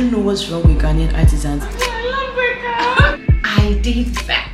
don't know what's wrong with Ghanaian artisans. I did that.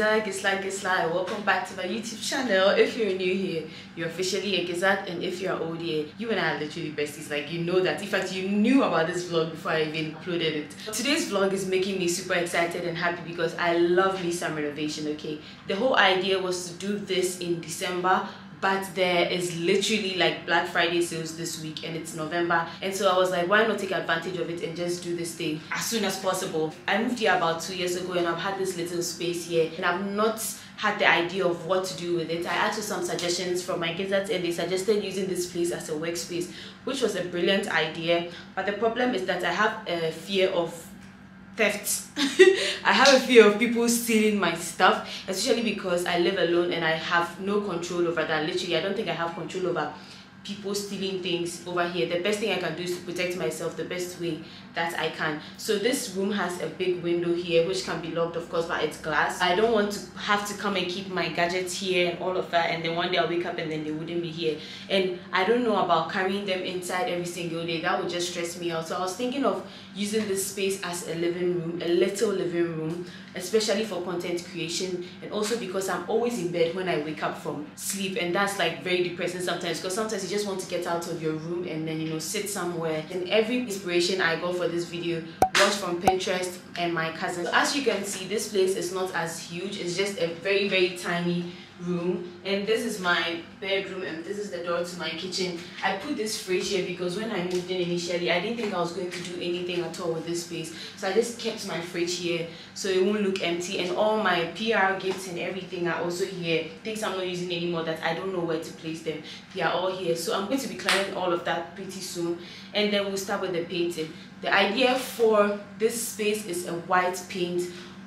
Vlog. It's Gisela. Welcome back to my YouTube channel. If you're new here, you're officially a Gizzard, and if you're old here, you and I are literally besties. Like you know that. In fact, you knew about this vlog before I even uploaded it. Today's vlog is making me super excited and happy because I love me some renovation. Okay, the whole idea was to do this in December but there is literally like black friday sales this week and it's november. And so i was like why not take advantage of it and just do this thing as soon as possible? I moved here about two years ago and i've had this little space here and i've not had the idea of what to do with it. I asked for some suggestions from my kids and they suggested using this place as a workspace which was a brilliant idea. But the problem is that i have a fear of theft. I have a fear of people stealing my stuff, especially because I live alone and I have no control over that. Literally, I don't think I have control over people stealing things over here. The best thing i can do is to protect myself the best way that i can. So this room has a big window here which can be locked of course but its glass. I don't want to have to come and keep my gadgets here and all of that and then one day i'll wake up and then they wouldn't be here. And i don't know about carrying them inside every single day. That would just stress me out. So i was thinking of using this space as a living room a little living room especially for content creation and also because i'm always in bed when i wake up from sleep and that's like very depressing sometimes because sometimes just want to get out of your room and then you know sit somewhere. And every inspiration i got for this video was from pinterest and my cousin. As you can see this place is not as huge. It's just a very very tiny room and this is my bedroom and this is the door to my kitchen. I put this fridge here because when i moved in initially i didn't think i was going to do anything at all with this space. So i just kept my fridge here so it won't look empty. And all my pr gifts and everything are also here. Things i'm not using anymore that i don't know where to place them. They are all here. So i'm going to be clearing all of that pretty soon. And then we'll start with the painting. The idea for this space is a white paint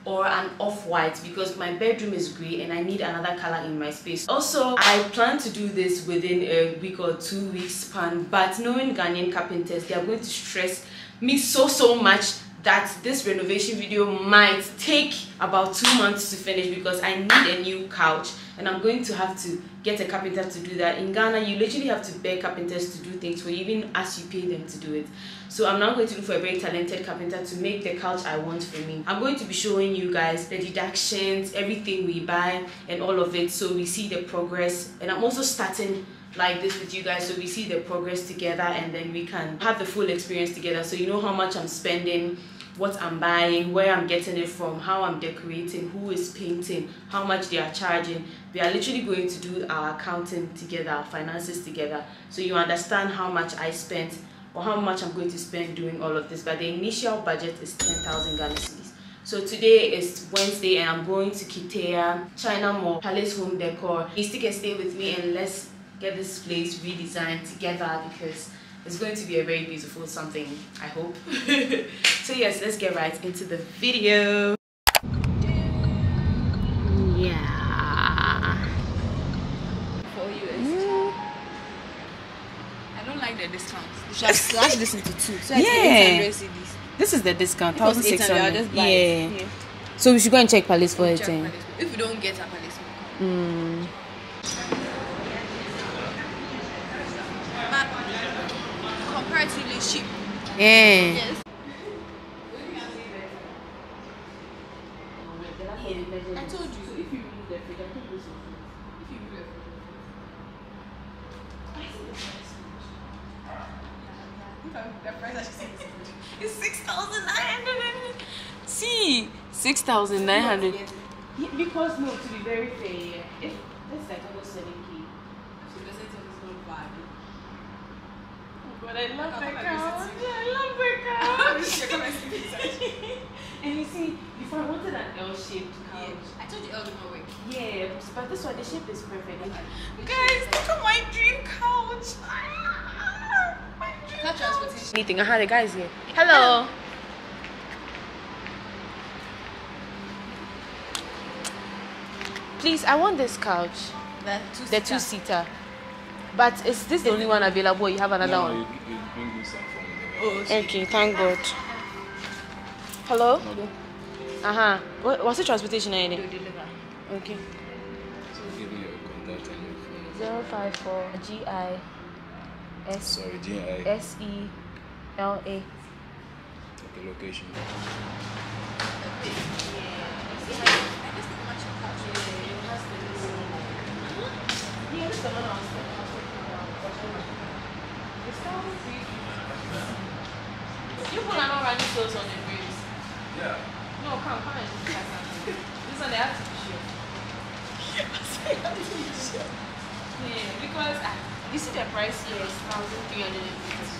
or an off-white because my bedroom is grey and I need another color in my space. Also, I plan to do this within a week or two weeks span but knowing Ghanaian carpenters, they are going to stress me so so much that this renovation video might take about two months to finish because I need a new couch and I'm going to have to get a carpenter to do that. In Ghana, you literally have to beg carpenters to do things for you even as you pay them to do it. So I'm now going to look for a very talented carpenter to make the couch I want for me. I'm going to be showing you guys the deductions, everything we buy and all of it so we see the progress and I'm also starting like this with you guys so we see the progress together and then we can have the full experience together so you know how much I'm spending what I'm buying, where I'm getting it from, how I'm decorating, who is painting, how much they are charging. We are literally going to do our accounting together, our finances together. So you understand how much I spent or how much I'm going to spend doing all of this. But the initial budget is 10,000 Ghana cedis. So today is Wednesday and I'm going to Kitea, China Mall, Palace Home Decor. You still can stay with me and let's get this place redesigned together because it's going to be a very beautiful something, I hope. so yes, let's get right into the video. Yeah. You should slashed this into two. So Yeah. This is the discount, If it was 800, I'll 1600. Yeah. Yeah. So we should go and check Palace for it. Palace. If we don't get a police, Mm. but comparatively cheap. Yeah. Yes. I told you. So if you remove the fridge, I put this on food. If you remove the fridge, I see the price. If I- The price I should say is It's 6,900. See, 6,900. Yeah, because no, to be very fair, yeah, if that's like almost 7k. So the setting is not bad. But I love the the couch. couch. I love the You're gonna see this couch. and you see, before I wanted an L-shaped Yeah. couch. I told you L did not work. Yeah, but this one, the shape is perfect. Guys, look at my dream couch. Ah, My dream Not couch. Anything. I had the guys here. Hello. Please, I want this couch. The two The two seater. But is this the only one available? You have another No, one? you, you bring me some from Oh, Okay, thank God. Hello? No. Uh-huh. What, what's the transportation I To need? Okay. So give me your contact and your phone. 054 G I S Sorry, GI. S E L A. Okay, location. Yeah, It's still free. You put on running clothes on the bridge. Yeah. No, come, come and just try something. This one they have to be sure. Yeah, because ah, you see the price here is thousand three hundred and fifty.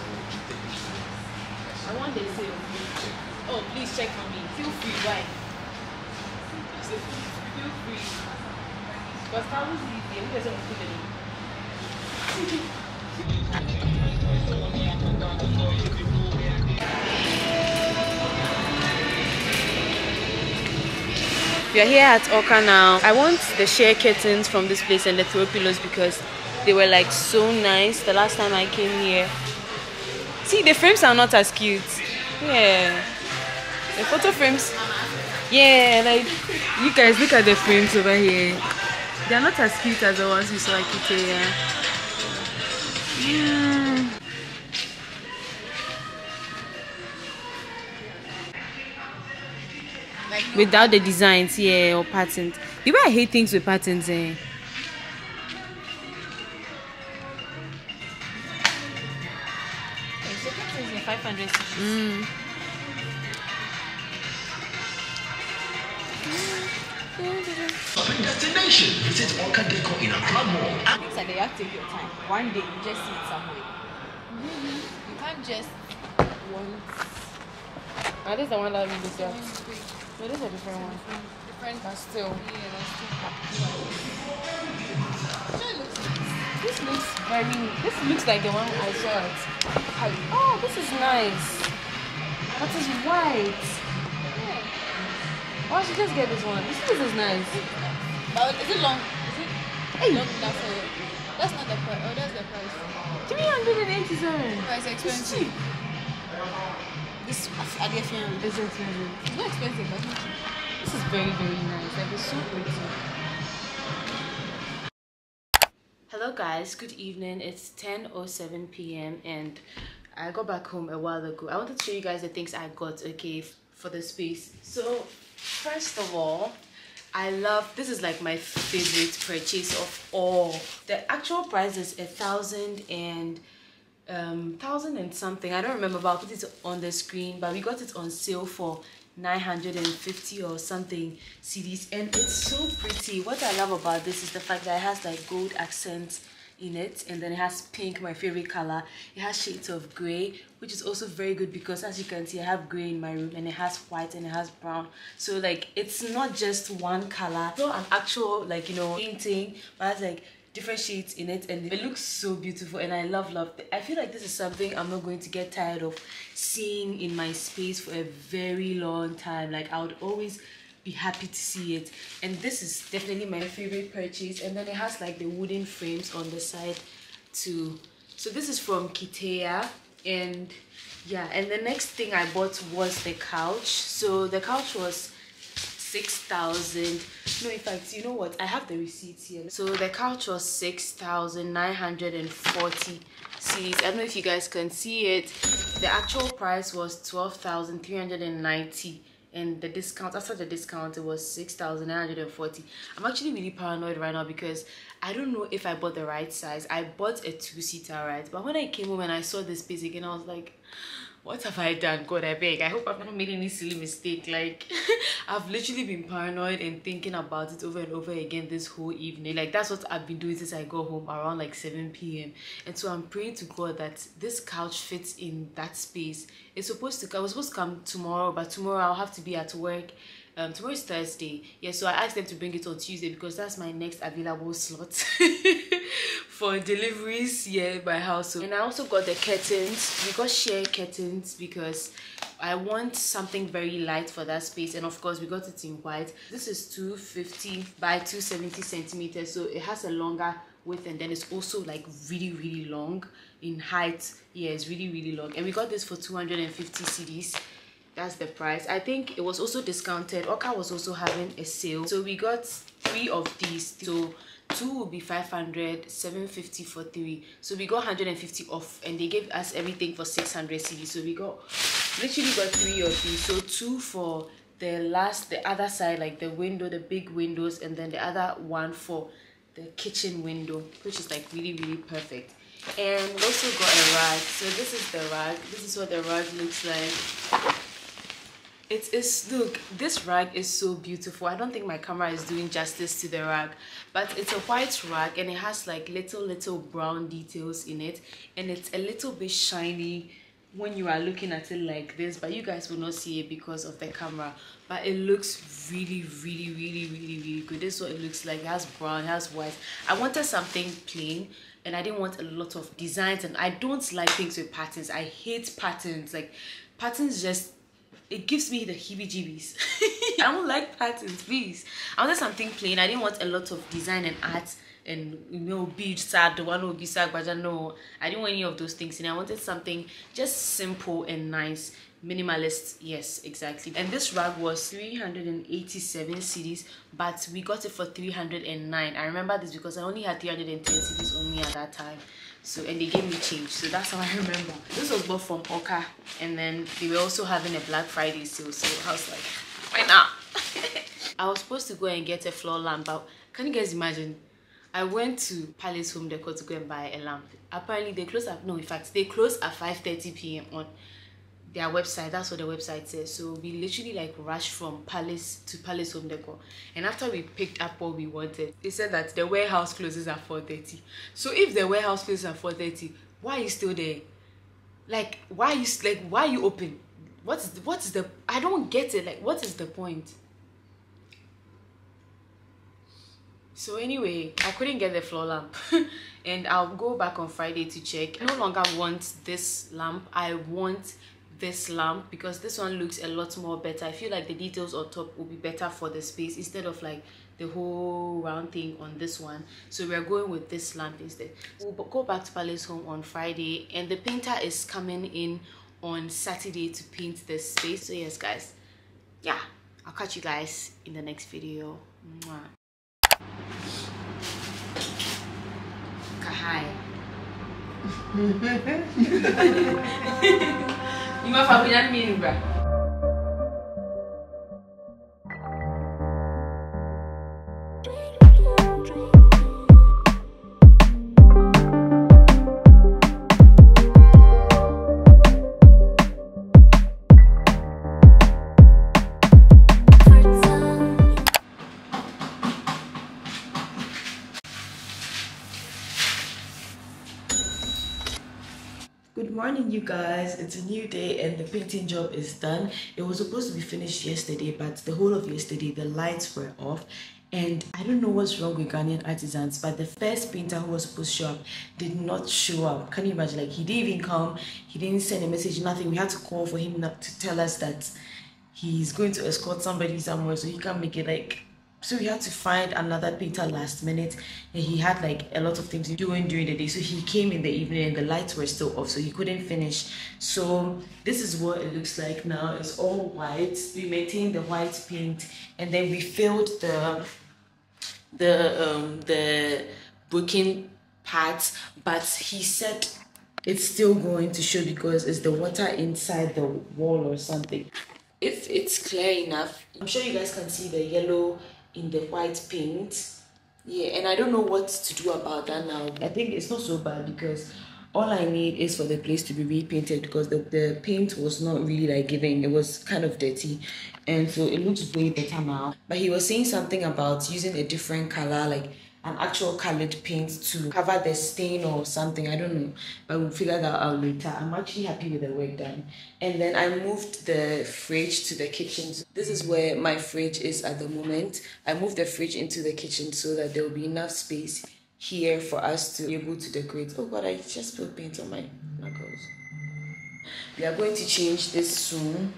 I want the sale. Oh, please check for me. Feel free, why? Feel free. We are here at Orca now. I want the share curtains from this place and the throw pillows because they were like so nice the last time I came here. See, the frames are not as cute. Yeah. The photo frames. Yeah, like you guys look at the frames over here. They are not as cute as the ones we saw at Kitea. Mm. Like Without the designs, yeah, or patterns. The way I hate things with patterns, eh. so this is 500 Mm. Shopping destination. Visit Orca Decor in Accra Mall. Things like that, you have to take your time. One day you just see it somewhere. You can't just want Ah, this is the one that we looked at. one No, this is a different one. different But still. Yeah, that's still Actually looks nice. This looks very. This looks like the one I saw at. Oh, this is nice. That is white. Yeah. Oh, I should just get this one. This this is nice. But is it long? Is it Hey. long enough for you? That's not the price. Oh, that's the price. Three hundred and eighty-seven. Price It's expensive. cheap. This are they feeling? It's expensive. It's not expensive, but not cheap. This is very very nice. Like it's so pretty. Hello guys, good evening. It's 10:07 p.m. and I got back home a while ago. I wanted to show you guys the things I got okay f- for the space. So, first of all, I love this is like my favorite purchase of all. The actual price is a thousand and um thousand and something. I don't remember, but I'll put it on the screen. But we got it on sale for 950 or something cedis, and it's so pretty. What I love about this is the fact that it has like gold accents in it. And then it has pink my favorite color. It has shades of gray which is also very good because as you can see i have gray in my room and it has white and it has brown. So like it's not just one color. It's not an actual like you know painting but it's like different shades in it. And it looks so beautiful and i love love i feel like this is something i'm not going to get tired of seeing in my space for a very long time. Like i would always be happy to see it. And this is definitely my favorite purchase. And then it has like the wooden frames on the side too. So this is from kitea. And yeah and the next thing i bought was the couch. So the couch was 6000 no in fact you know what? I have the receipts here. So the couch was 6940 cedis i don't know if you guys can see it. The actual price was 12390 and the discount after the discount it was 6940 i'm actually really paranoid right now because i don't know if i bought the right size. I bought a two-seater right? But when i came home and i saw this space and i was like what have I done? God, I beg. I hope I've not made any silly mistake. Like, I've literally been paranoid and thinking about it over and over again this whole evening. Like, that's what I've been doing since I got home around like 7 p.m. And so I'm praying to God that this couch fits in that space. It's supposed to, I was supposed to come tomorrow, but tomorrow I'll have to be at work. Um, tomorrow is Thursday. Yeah, so I asked them to bring it on Tuesday because that's my next available slot for deliveries yeah at my house. And I also got the curtains. We got share curtains because I want something very light for that space. And of course, we got it in white. This is 250 by 270 centimeters, so it has a longer width and then it's also like really really long in height. Yeah, it's really really long. And we got this for 250 cedis that's the price. I think it was also discounted. Orca was also having a sale. So we got three of these. So two will be 500 750 for three. So we got 150 off and they gave us everything for 600 cedi so we got literally got three of these. So two for the last the other side like the window the big windows and then the other one for the kitchen window which is like really really perfect. And we also got a rug. So this is the rug. This is what the rug looks like it is look this rag is so beautiful. I don't think my camera is doing justice to the rag but it's a white rag and it has like little little brown details in it. And it's a little bit shiny when you are looking at it like this but you guys will not see it because of the camera. But it looks really really really really really good. This is what it looks like. It has brown it has white. I wanted something plain and i didn't want a lot of designs and i don't like things with patterns. I hate patterns. Like patterns just it gives me the heebie-jeebies. I don't like patterns please i wanted something plain i didn't want a lot of design and art and you know bead sad the one will be sad but no i didn't want any of those things and i wanted something just simple and nice minimalist. Yes exactly. And this rug was 387 cedis but we got it for 309 i remember this because i only had 310 cedis on me at that time so and they gave me change so that's how i remember this was bought from Orca and then they were also having a black friday sale so i was like why not i was supposed to go and get a floor lamp but can you guys imagine I went to Palace Home Decor to go and buy a lamp. Apparently they close at no, in fact they close at 5:30 p.m. on their website. That's what the website says. So we literally like rushed from Palace to Palace Home Decor. And after we picked up what we wanted, they said that the warehouse closes at 4:30. So if the warehouse closes at 4:30, why are you still there? Like why are you like why are you open? What is the, what is the I don't get it. Like what is the point? so anyway i couldn't get the floor lamp and i'll go back on friday to check I no longer want this lamp i want this lamp because this one looks a lot more better. I feel like the details on top will be better for the space instead of like the whole round thing on this one. So we're going with this lamp instead. We'll go back to palace home on friday and the painter is coming in on saturday to paint the space. So yes guys. Yeah. I'll catch you guys in the next video. Mwah. Kahai. you want familiar meaning, bruh? good guys it's a new day and the painting job is done it was supposed to be finished yesterday but the whole of yesterday the lights were off and I don't know what's wrong with Ghanaian artisans, but the first painter who was supposed to show up did not show up. Can you imagine? Like he didn't even come, he didn't send a message, nothing. We had to call for him not to tell us that he's going to escort somebody somewhere so he can't make it like so we had to find another painter last minute. And he had like a lot of things doing during the day. So he came in the evening and the lights were still off so he couldn't finish. So this is what it looks like now. It's all white. We maintained the white paint and then we filled the the um the broken parts. But he said it's still going to show because it's the water inside the wall or something. If it's clear enough i'm sure you guys can see the yellow in the white paint. Yeah and i don't know what to do about that now. I think it's not so bad because all i need is for the place to be repainted because the, the paint was not really like giving. It was kind of dirty. And so it looks way better now. But he was saying something about using a different color like an actual colored paint to cover the stain or something i don't know. But we'll figure that out later. I'm actually happy with the work done. And then i moved the fridge to the kitchen. This is where my fridge is at the moment. I moved the fridge into the kitchen so that there will be enough space here for us to be able to decorate. Oh god i just spilled paint on my knuckles. We are going to change this soon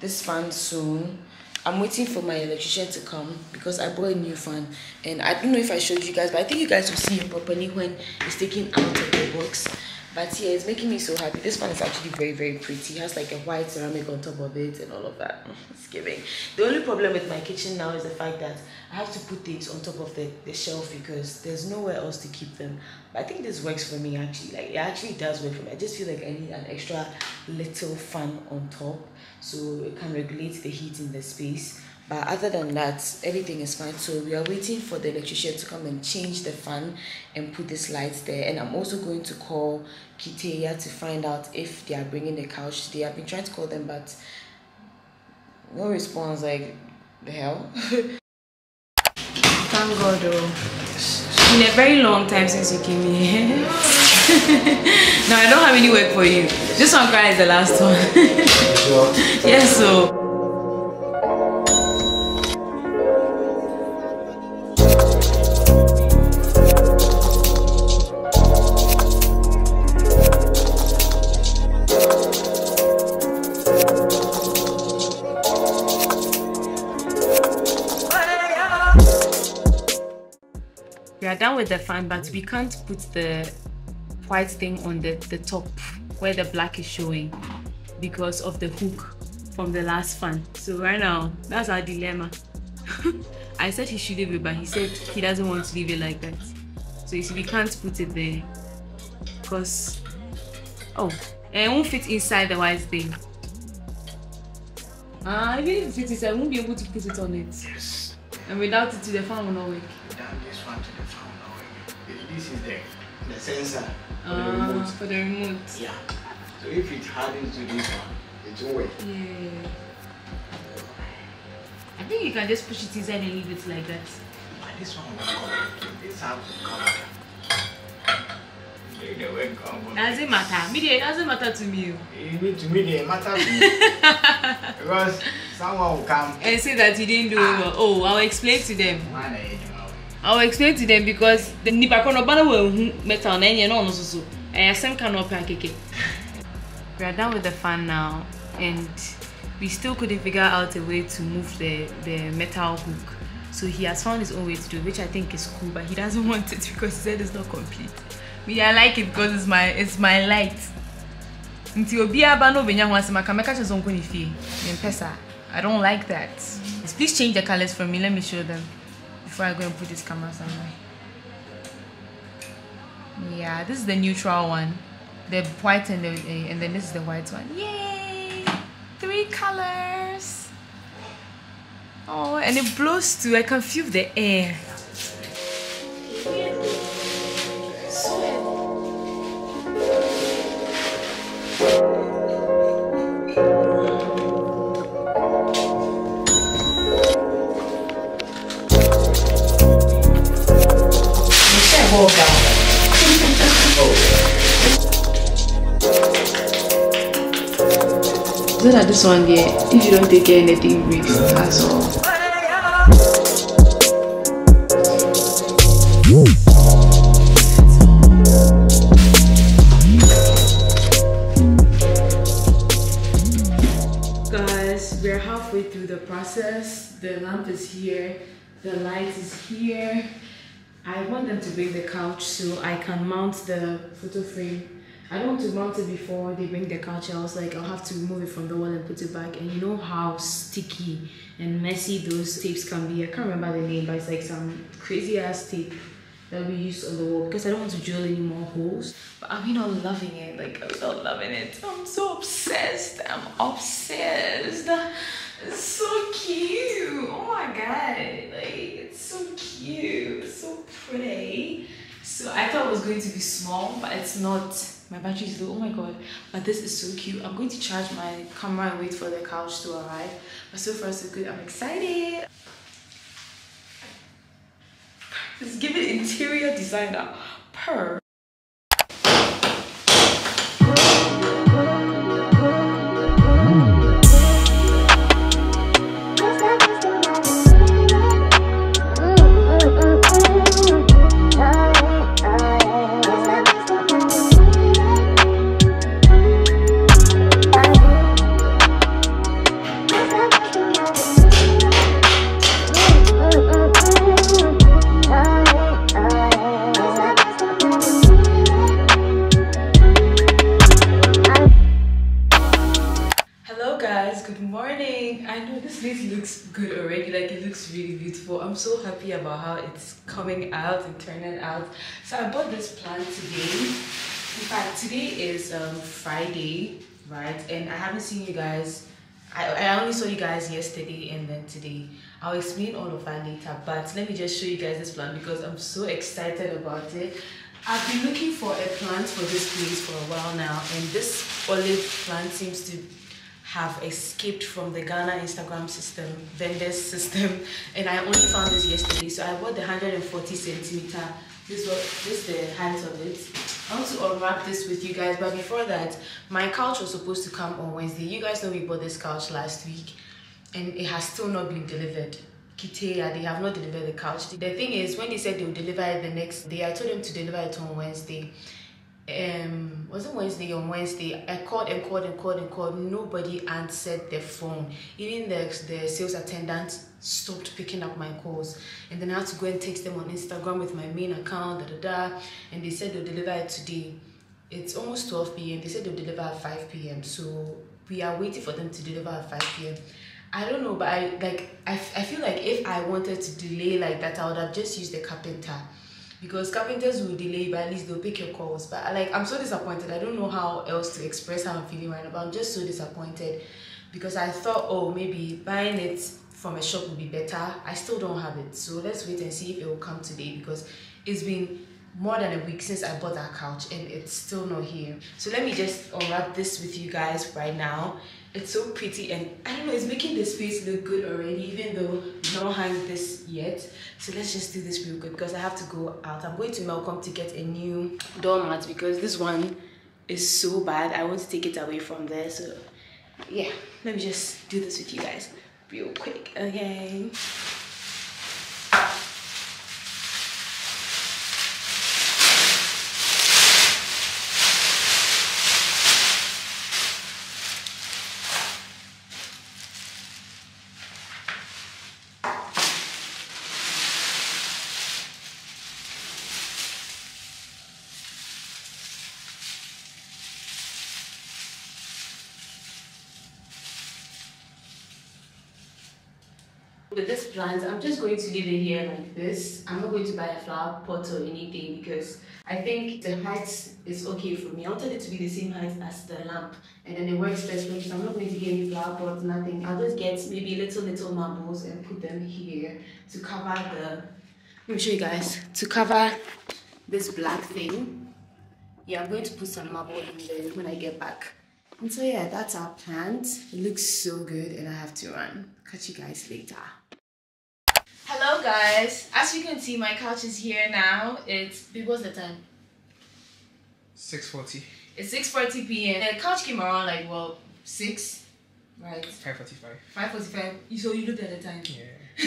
this fan soon I'm waiting for my electrician to come because I bought a new fan and I don't know if I showed you guys but I think you guys will see it properly when it's taken out of the box But yeah, it's making me so happy. This fan is actually very, very pretty. It has like a white ceramic on top of it and all of that. It's giving. The only problem with my kitchen now is the fact that I have to put things on top of the, the shelf because there's nowhere else to keep them. But I think this works for me actually. Like it actually does work for me. I just feel like I need an extra little fan on top so it can regulate the heat in the space. But other than that, everything is fine. So we are waiting for the electrician to come and change the fan and put this light there. And I'm also going to call Kitea to find out if they are bringing the couch today. I've been trying to call them, but no response. Like the hell. Thank God, though. It's been a very long time since you came here. no, I don't have any work for you. This one cry is the last one. yes, so. we are done with the fan but we can't put the white thing on the the top where the black is showing because of the hook from the last fan. So right now that's our dilemma. I said he should leave it but he said he doesn't want to leave it like that. So you see we can't put it there. Because oh and it won't fit inside the white thing. Ah even if it fits inside i won't be able to put it on it. Yes. and without it the fan will not work. Down this one to the phone. now, eh, This is the the sensor for the Ah, remote. for the remote Yeah. So if it hardens to this one, it won't work. Yeah. I think you can just push it inside and leave it like that. But this one will come. This has to come. Make the work come. Doesn't matter. Media doesn't matter to me. It You need to me the matter to me. because someone will come. And say that you didn't do it well. Oh, I'll explain to them. Man, I I'll explain to them because the nipa kono bana will metal na keke. We are done with the fan now and we still couldn't figure out a way to move the the metal hook. So he has found his own way to do it, which I think is cool, but he doesn't want it because he said it's not complete. Me, I like it because it's my it's my light. nti obi aba na ho asɛm fie i don't like that please change the colors for me let me show them before i go and put this camera somewhere yeah this is the neutral one. The white and the and then this is the white one. Yay! Three colors. Oh and it blows too i can feel the air that this one here, if you don't take care anything breaks at all. Guys, we're halfway through the process. The lamp is here, the light is here. I want them to bring the couch so I can mount the photo frame. I don't want to mount it before they bring the couch. I was like, I'll have to remove it from the wall and put it back. And you know how sticky and messy those tapes can be. I can't remember the name, but it's like some crazy ass tape that we used on the wall because I don't want to drill any more holes. But I'm not loving it. Like I'm not loving it. I'm so obsessed. I'm obsessed. So cute. Oh my god. Like it's so cute. It's so pretty. So I thought it was going to be small, but it's not. My battery is low. Oh my god. But this is so cute. I'm going to charge my camera and wait for the couch to arrive. But so far so good. I'm excited. Let's give it interior designer. Per. So happy about how it's coming out and turning out. So I bought this plant today. In fact, today is um, Friday, right? And I haven't seen you guys. I, I only saw you guys yesterday and then today. I'll explain all of that later, but let me just show you guys this plant because I'm so excited about it. I've been looking for a plant for this place for a while now, and this olive plant seems to have escaped from the Ghana Instagram system, vendors system, and I only found this yesterday. So I bought the 140 centimeter. This was this the height of it. I want to unwrap this with you guys, but before that, my couch was supposed to come on Wednesday. You guys know we bought this couch last week, and it has still not been delivered. Kitea, they have not delivered the couch. The thing is, when they said they would deliver it the next day, I told them to deliver it on Wednesday um was it Wednesday on Wednesday I called and called and called and called nobody answered the phone even the the sales attendant stopped picking up my calls and then I had to go and text them on Instagram with my main account da da da and they said they'll deliver it today it's almost 12 p.m. they said they'll deliver at 5 p.m. so we are waiting for them to deliver at 5 p.m. I don't know but I like I, I feel like if I wanted to delay like that I would have just used the carpenter because carpenters will delay but at least they'll pick your calls. But uh, like i'm so disappointed. I don't know how else to express how i'm feeling right now but i'm just so disappointed. Because i thought oh maybe buying it from a shop would be better. I still don't have it. So let's wait and see if it will come today because it's been more than a week since I bought that couch and it's still not here. So let me just unwrap this with you guys right now. It's so pretty and I don't know, it's making the space look good already even though don't hang this yet. So let's just do this real quick because I have to go out. I'm going to Melcom to get a new doormat because this one is so bad. I want to take it away from there. So yeah, let me just do this with you guys real quick. Okay. With this plant i'm just going to leave it here like this. I'm not going to buy a flower pot or anything because i think the height is okay for me. I wanted it to be the same height as the lamp and then it works best for me so i'm not going to get any flower pots nothing. I'll just get maybe little little marbles and put them here to cover the let me show you guys to cover this black thing. Yeah i'm going to put some marble in there when i get back. And so yeah that's our plant. It looks so good and i have to run. Catch you guys later hello guys. As you can see my couch is here now. It's what's the time? 640. it's 6:40 p.m the couch came around like well 6 right? 545. 5:45 so you looked at the time. Yeah.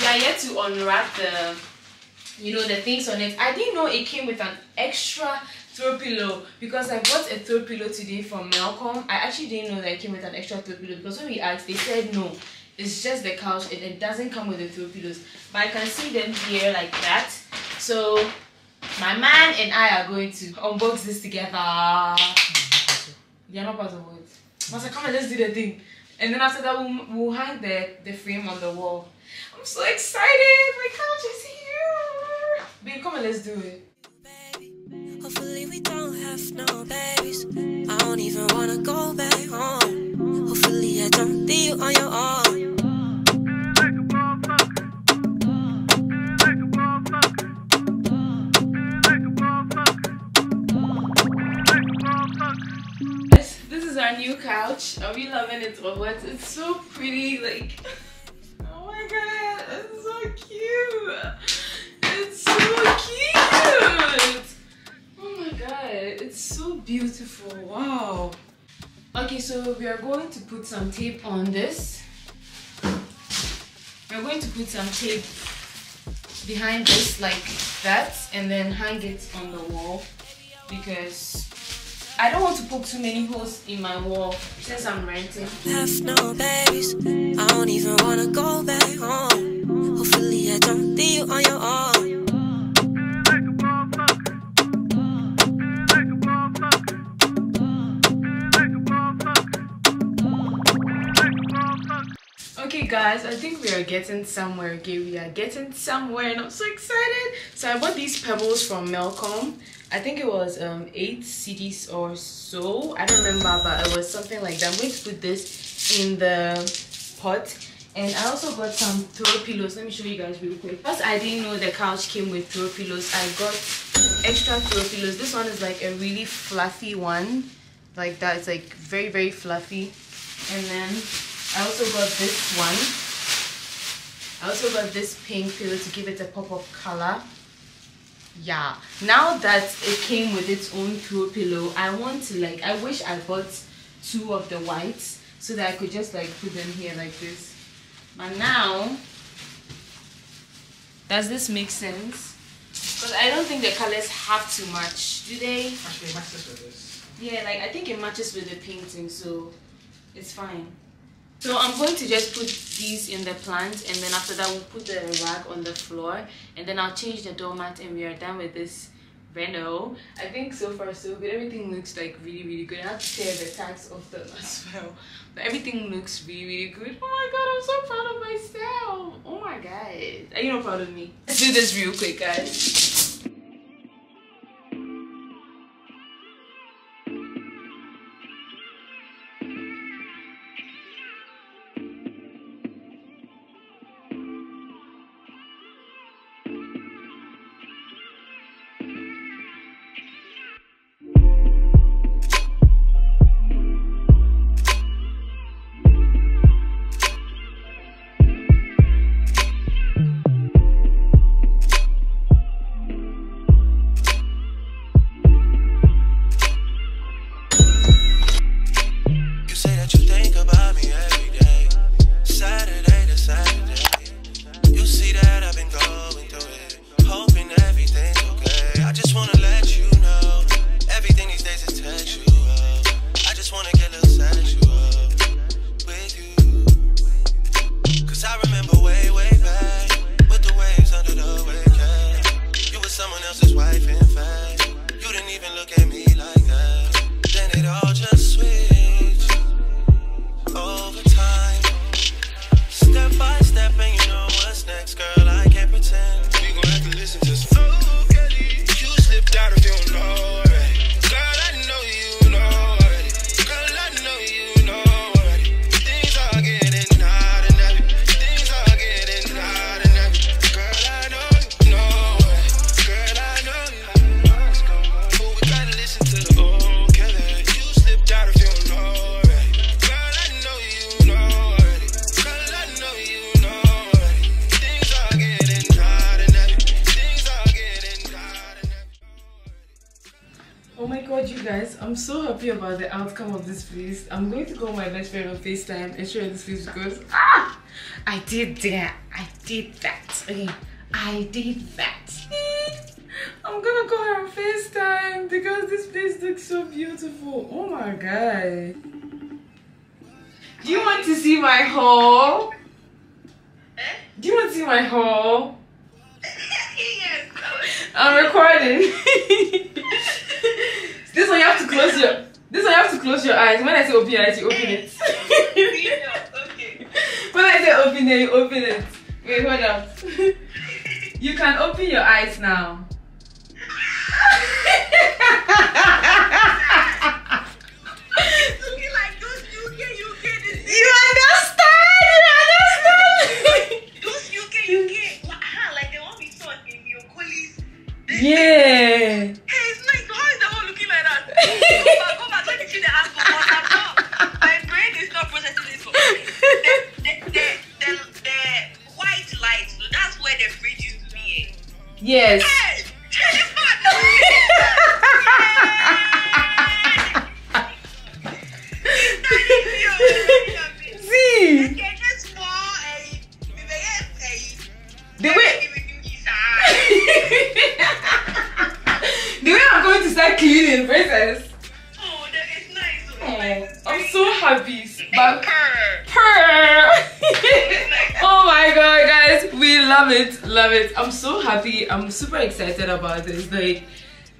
we are yet to unwrap the you know the things on it. I didn't know it came with an extra throw pillow because i bought a throw pillow today from Melcom. I actually didn't know that it came with an extra throw pillow because when we asked they said no it's just the couch and it doesn't come with the throw pillows but i can see them here like that. So my man and i are going to unbox this together. They're not part of it. Masa, come and let's do the thing. And then after that we'll, we'll hang the the frame on the wall. I'm so excited. My couch is here. Babe come and let's do it. Hopefully we don't have no babies. I don't even wanna go back home. I don't leave you on your own. This, this is our new couch. Are we loving it or what? It's so pretty, like oh my god, it's so cute. It's so cute. Oh my god, it's so beautiful. Wow. Okay, so we are going to put some tape on this. We're going to put some tape behind this like that and then hang it on the wall because I don't want to poke too many holes in my wall since I'm renting. Have no babies. I don't even wanna go back home. Hopefully I don't leave you on your own. Guys, I think we are getting somewhere. Okay, we are getting somewhere and I'm so excited. So I bought these pebbles from Melcom. I think it was um eight cedis or so. I don't remember, but it was something like that. I'm going to put this in the pot. And I also got some throw pillows. Let me show you guys really quick. Because I didn't know the couch came with throw pillows, I got extra throw pillows. This one is like a really fluffy one. Like that. It's like very, very fluffy. And then I also got this one. I also got this pink pillow to give it a pop of color. Yeah. Now that it came with its own throw pillow, I want to like, I wish I bought two of the whites so that I could just like put them here like this. But now, does this make sense? Because I don't think the colors have too much, do they? Actually, matches with this. Yeah, like I think it matches with the painting, so it's fine. So I'm going to just put these in the plant and then after that we'll put the rag on the floor and then I'll change the doormat and we are done with this Reno. I think so far so good. Everything looks like really really good. I have to tear the tags off them as well. But everything looks really really good. Oh my god, I'm so proud of myself. Oh my god. Are you not proud of me? Let's do this real quick guys. So happy about the outcome of this place. I'm going to call my best friend on FaceTime and show her this place because ah, I did that. I did that. Okay, I did that. I'm gonna call her on FaceTime because this place looks so beautiful. Oh my god. Do you want to see my haul? Do you want to see my haul? I'm recording. this one you have to close your. This one you have to close your eyes. When I say open your eyes, you open it. when I say open it, you open it. Wait, hold up. you can open your eyes now. Like,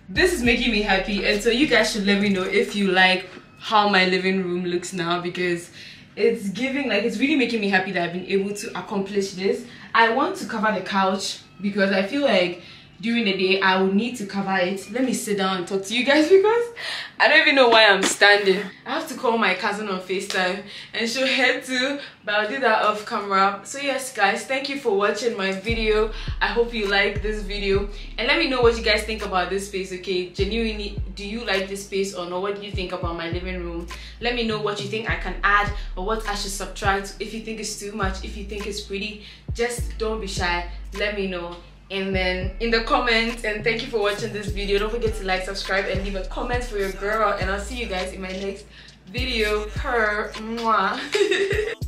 this is making me happy, and so you guys should let me know if you like how my living room looks now because it's giving like it's really making me happy that I've been able to accomplish this. I want to cover the couch because I feel like during the day I will need to cover it. Let me sit down and talk to you guys because I don't even know why I'm standing. I have to call my cousin on FaceTime and show her too, but I'll do that off camera. So yes guys, thank you for watching my video. I hope you like this video and let me know what you guys think about this space, okay? Genuinely, do you like this space or not? What do you think about my living room? Let me know what you think I can add or what I should subtract. If you think it's too much, if you think it's pretty, just don't be shy. Let me know and then in the comments and thank you for watching this video. Don't forget to like subscribe and leave a comment for your girl. And i'll see you guys in my next video. Per